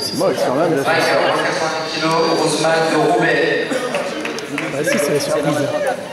C'est moche quand même. Là. 55 kilos, Roseman de Roubaix. Bah si, c'est la surprise.